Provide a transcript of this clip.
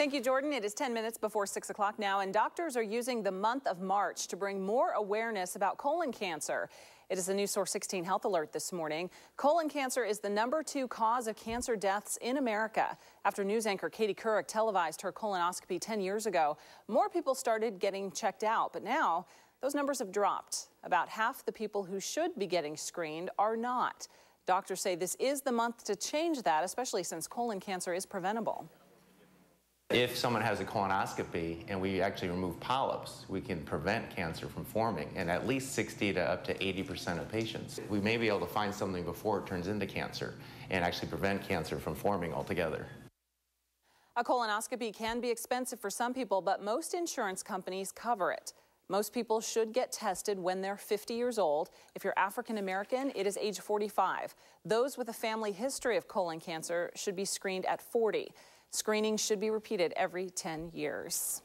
Thank you, Jordan. It is 10 minutes before 6 o'clock now, and doctors are using the month of March to bring more awareness about colon cancer. It is a News Source 16 health alert this morning. Colon cancer is the number two cause of cancer deaths in America. After news anchor Katie Couric televised her colonoscopy 10 years ago, more people started getting checked out, but now those numbers have dropped. About half the people who should be getting screened are not. Doctors say this is the month to change that, especially since colon cancer is preventable. If someone has a colonoscopy and we actually remove polyps, we can prevent cancer from forming in at least 60 to up to 80% of patients. We may be able to find something before it turns into cancer and actually prevent cancer from forming altogether. A colonoscopy can be expensive for some people, but most insurance companies cover it. Most people should get tested when they're 50 years old. If you're African American, it is age 45. Those with a family history of colon cancer should be screened at 40. Screening should be repeated every 10 years.